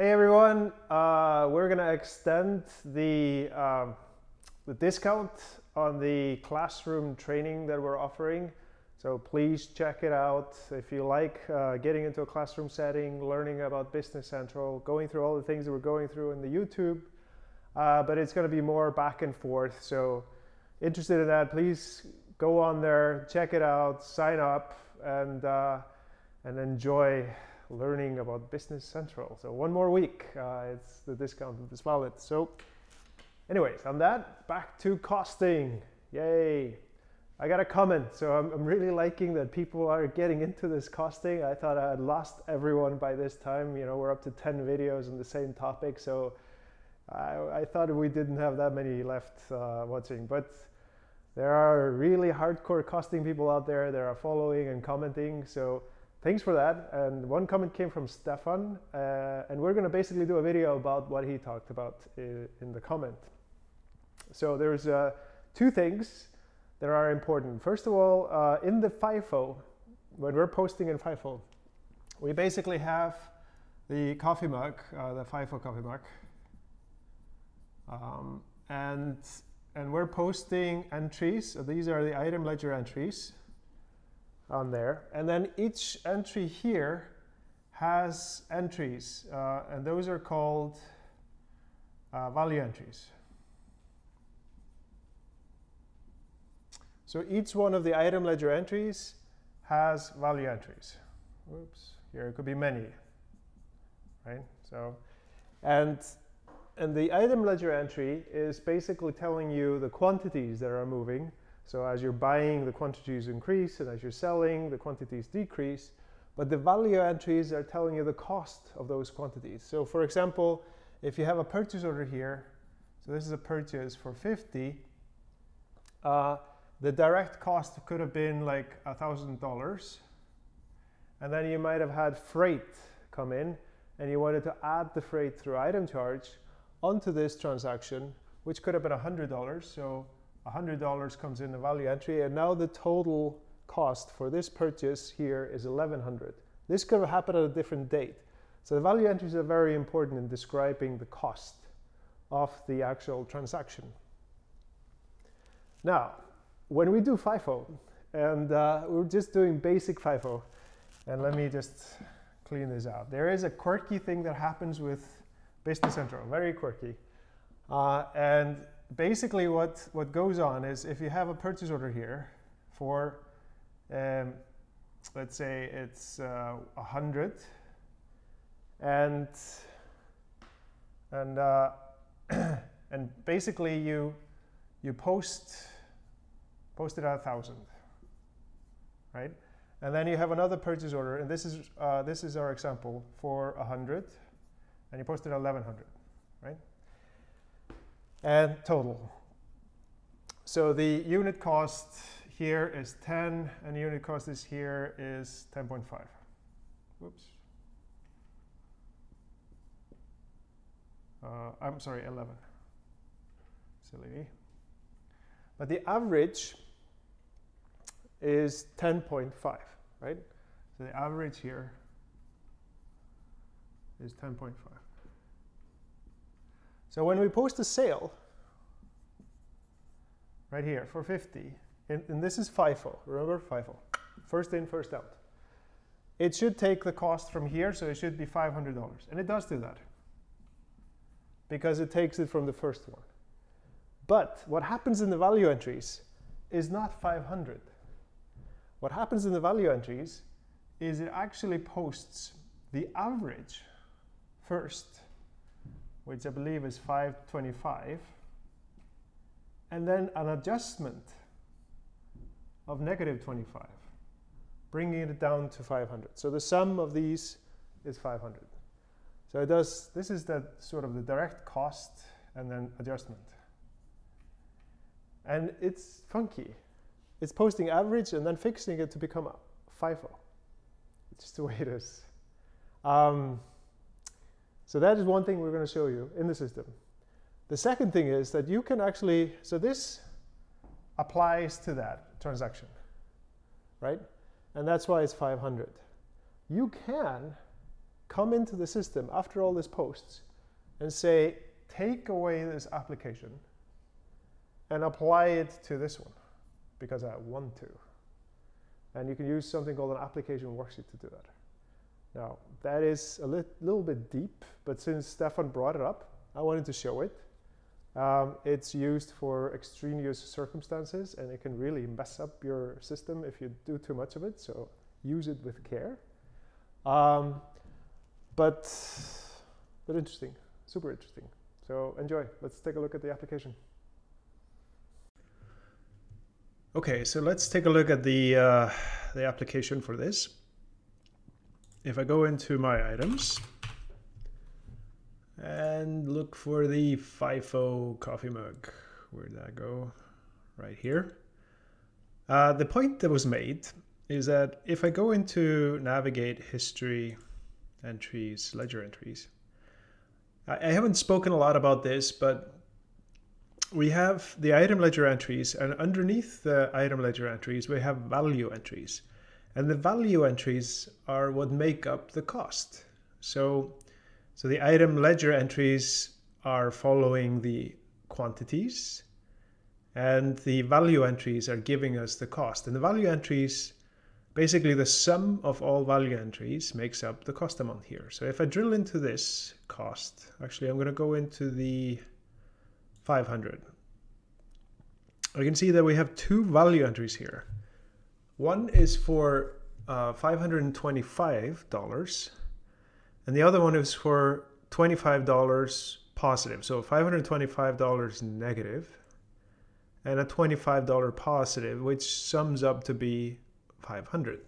Hey everyone, uh, we're gonna extend the, um, the discount on the classroom training that we're offering. So please check it out. If you like uh, getting into a classroom setting, learning about Business Central, going through all the things that we're going through in the YouTube, uh, but it's gonna be more back and forth. So interested in that, please go on there, check it out, sign up, and, uh, and enjoy learning about Business Central. So one more week, uh, it's the discount is valid. So anyways, on that, back to costing. Yay. I got a comment, so I'm, I'm, really liking that people are getting into this costing. I thought I had lost everyone by this time. You know, we're up to 10 videos on the same topic, so I, I thought we didn't have that many left uh, watching. But there are really hardcore costing people out there that are following and commenting. So thanks for that. And one comment came from Stefan, uh, and we're going to basically do a video about what he talked about in, the comment. So there's uh, two things that are important. First of all, uh, in the FIFO, when we're posting in FIFO, we basically have the coffee mug, uh, the FIFO coffee mug, um, and and we're posting entries. So these are the item ledger entries on there. And then each entry here has entries, uh, and those are called uh, value entries. So each one of the item ledger entries has value entries. Oops, here it could be many, right? So, and and the item ledger entry is basically telling you the quantities that are moving so as you're buying, the quantities increase, and as you're selling, the quantities decrease. But the value entries are telling you the cost of those quantities. So for example, if you have a purchase order here, so this is a purchase for 50, uh, the direct cost could have been like $1,000. And then you might have had freight come in, and you wanted to add the freight through item charge onto this transaction, which could have been $100. So $100 comes in the value entry, and now the total cost for this purchase here is 1100 This could have happened at a different date. So the value entries are very important in describing the cost of the actual transaction. Now, when we do FIFO, and uh, we're just doing basic FIFO, and let me just clean this out. There is a quirky thing that happens with Business Central, very quirky. Uh, and basically what, what goes on is if you have a purchase order here for, um, let's say it's uh, 100 and, and, uh, and basically you, you post, post it at a 1,000, right? And then you have another purchase order, and this is, uh, this is our example for a 100, and you post it at 1,100, right? And total. So the unit cost here is 10, and the unit cost is here is 10.5. Whoops. Uh, I'm sorry, 11. Silly me. But the average is 10.5, right? So the average here is 10.5. So when we post a sale, right here for 50, and, and, this is FIFO, remember FIFO, first in, first out. It should take the cost from here, so it should be $500. And it does do that because it takes it from the first one. But what happens in the value entries is not 500. What happens in the value entries is it actually posts the average first which I believe is 525, and then an adjustment of negative 25, bringing it down to 500. So the sum of these is 500. So it does, this is the sort of the direct cost and then adjustment. And it's funky. It's posting average and then fixing it to become FIFO. It's just the way it is. Um, so that is one thing we're going to show you in the system. The second thing is that you can actually, so this applies to that transaction, right? And that's why it's 500. You can come into the system after all these posts and say, take away this application and apply it to this one because I want to. And you can use something called an application worksheet to do that. Now, that is a li little bit deep, but since Stefan brought it up, I wanted to show it. Um, it's used for extraneous circumstances and it can really mess up your system if you do too much of it, so use it with care. Um, but, but interesting, super interesting. So enjoy. Let's take a look at the application. Okay, so let's take a look at the, uh, the application for this. If I go into my items and look for the FIFO coffee mug, where'd that go? Right here. Uh, the point that was made is that if I go into navigate history entries, ledger entries, I haven't spoken a lot about this, but we have the item ledger entries and underneath the item ledger entries, we have value entries. And the value entries are what make up the cost. So, so the item ledger entries are following the quantities and the value entries are giving us the cost. And the value entries, basically the sum of all value entries makes up the cost amount here. So if I drill into this cost, actually I'm going to go into the 500. I can see that we have two value entries here. One is for uh, $525 and the other one is for $25 positive. So $525 negative and a $25 positive, which sums up to be 500.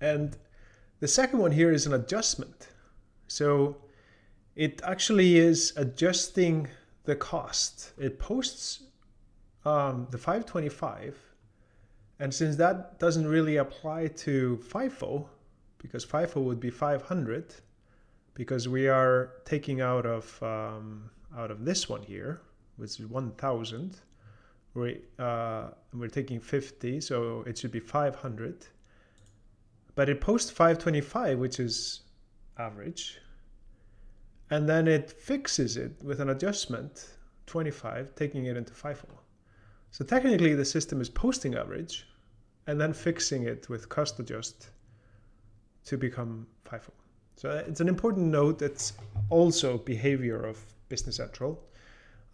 And the second one here is an adjustment. So it actually is adjusting the cost. It posts um, the 525 and since that doesn't really apply to FIFO, because FIFO would be 500, because we are taking out of um, out of this one here, which is 1,000, we, uh, we're taking 50, so it should be 500. But it posts 525, which is average, and then it fixes it with an adjustment, 25, taking it into FIFO. So technically the system is posting average and then fixing it with cost adjust to become FIFO. So it's an important note that's also behavior of Business Central.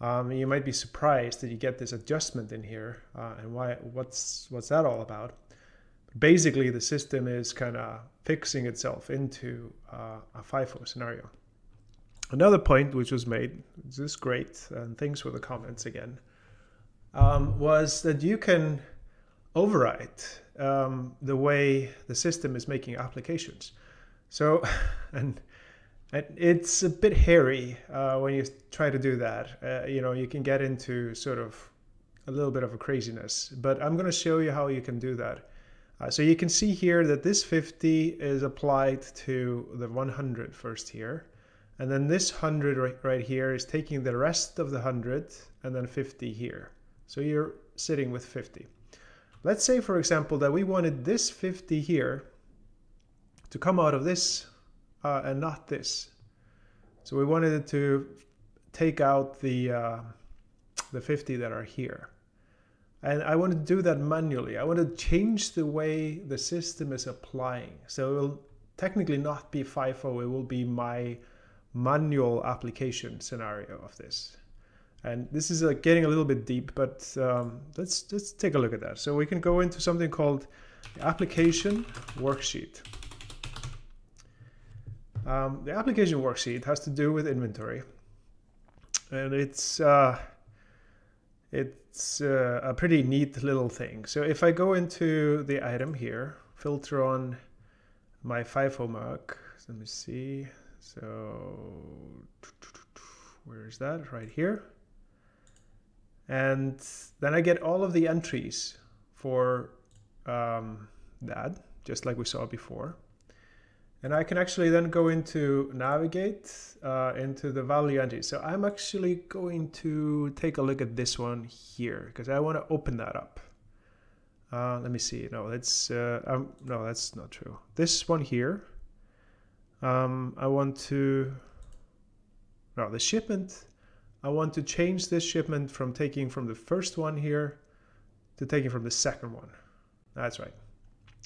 Um, you might be surprised that you get this adjustment in here uh, and why what's what's that all about basically the system is kind of fixing itself into uh, a FIFO scenario another point which was made this is great and thanks for the comments again um, was that you can overwrite um, the way the system is making applications so and it's a bit hairy uh, when you try to do that. Uh, you know, you can get into sort of a little bit of a craziness, but I'm going to show you how you can do that. Uh, so you can see here that this 50 is applied to the 100 first here. And then this 100 right, right here is taking the rest of the 100 and then 50 here. So you're sitting with 50. Let's say, for example, that we wanted this 50 here to come out of this uh, and not this. So we wanted to take out the, uh, the 50 that are here. And I want to do that manually. I want to change the way the system is applying. So it will technically not be FIFO, it will be my manual application scenario of this. And this is getting a little bit deep, but um, let's, let's take a look at that. So we can go into something called application worksheet. Um, the application worksheet has to do with inventory, and it's uh, it's uh, a pretty neat little thing. So if I go into the item here, filter on my FIFO mug, let me see. So where is that? Right here. And then I get all of the entries for um, that, just like we saw before. And I can actually then go into navigate uh, into the value entry. So I'm actually going to take a look at this one here because I want to open that up. Uh, let me see. No, that's uh, um, no, that's not true. This one here, um, I want to, no, the shipment, I want to change this shipment from taking from the first one here to taking from the second one. That's right.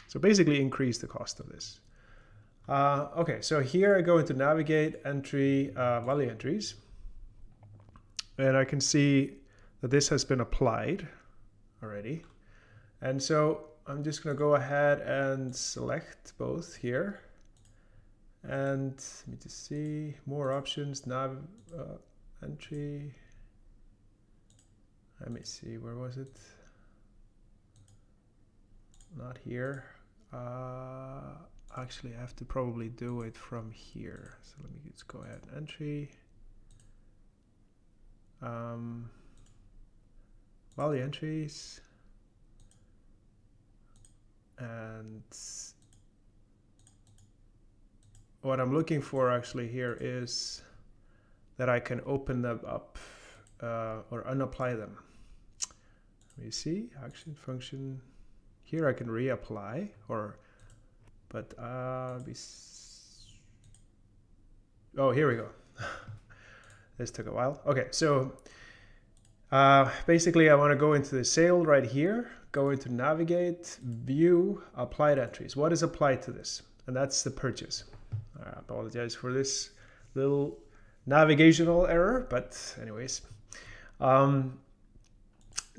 So basically increase the cost of this. Uh, okay, so here I go into navigate entry, uh, value entries. And I can see that this has been applied already. And so I'm just gonna go ahead and select both here. And let me just see more options, nav uh, entry. Let me see, where was it? Not here. Uh, actually, I have to probably do it from here. So let me just go ahead, entry. Um, value entries. And what I'm looking for actually here is that I can open them up uh, or unapply them. Let me see, action function. Here I can reapply or, but uh, oh, here we go. this took a while. Okay, so uh, basically I want to go into the sale right here, go into navigate, view, applied entries. What is applied to this? And that's the purchase. I apologize for this little navigational error, but anyways. Um,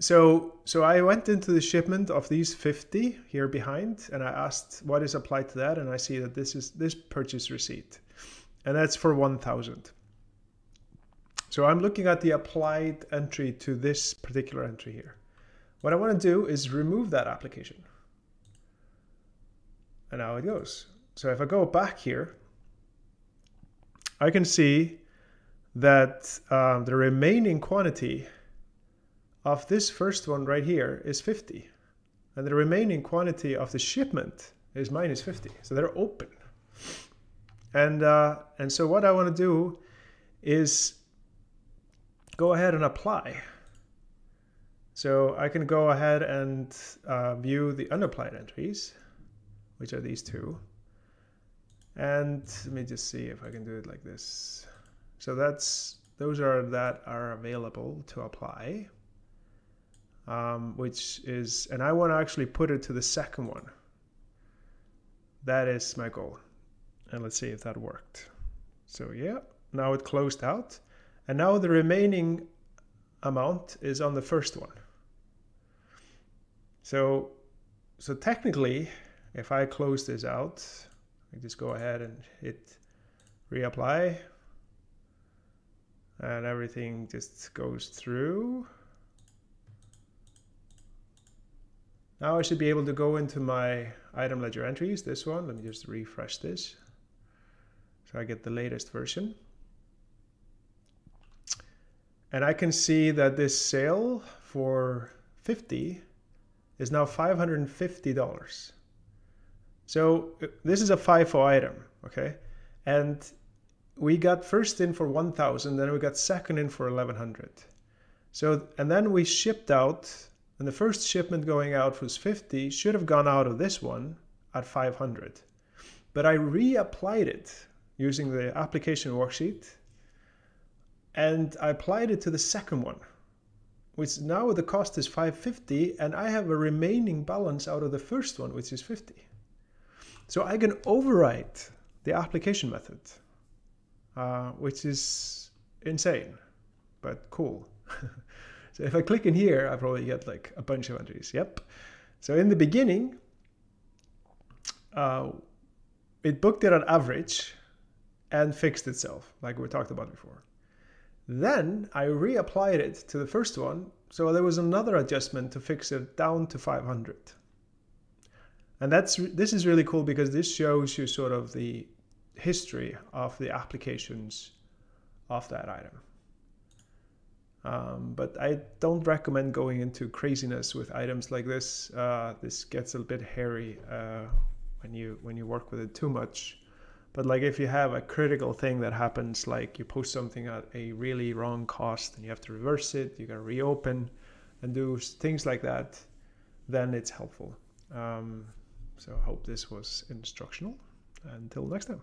so, so I went into the shipment of these 50 here behind and I asked what is applied to that and I see that this is this purchase receipt and that's for 1000. So I'm looking at the applied entry to this particular entry here. What I want to do is remove that application. And now it goes. So if I go back here, I can see that um, the remaining quantity of this first one right here is 50. And the remaining quantity of the shipment is minus 50. So they're open. And, uh, and so what I want to do is go ahead and apply. So I can go ahead and uh, view the unapplied entries, which are these two. And let me just see if I can do it like this. So that's those are that are available to apply, um, which is, and I want to actually put it to the second one. That is my goal. And let's see if that worked. So yeah, now it closed out. And now the remaining amount is on the first one. So, so technically, if I close this out, I just go ahead and hit reapply and everything just goes through. Now I should be able to go into my item ledger entries, this one. Let me just refresh this. So I get the latest version. And I can see that this sale for 50 is now $550. So uh, this is a FIFO item, okay? And we got first in for 1000 then we got second in for 1100 so and then we shipped out and the first shipment going out was 50 should have gone out of this one at 500 but i reapplied it using the application worksheet and i applied it to the second one which now the cost is 550 and i have a remaining balance out of the first one which is 50 so i can overwrite the application method uh, which is insane, but cool. so if I click in here, I probably get like a bunch of entries. Yep. So in the beginning, uh, it booked it on average and fixed itself, like we talked about before. Then I reapplied it to the first one, so there was another adjustment to fix it down to 500. And that's this is really cool because this shows you sort of the history of the applications of that item. Um, but I don't recommend going into craziness with items like this. Uh, this gets a bit hairy uh, when you when you work with it too much. But like if you have a critical thing that happens, like you post something at a really wrong cost and you have to reverse it, you gotta reopen and do things like that, then it's helpful. Um, so I hope this was instructional. Until next time.